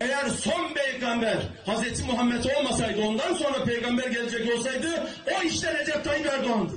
Eğer son peygamber Hazreti Muhammed olmasaydı ondan sonra peygamber gelecek olsaydı o işte Recep Tayyip Erdoğan'dı.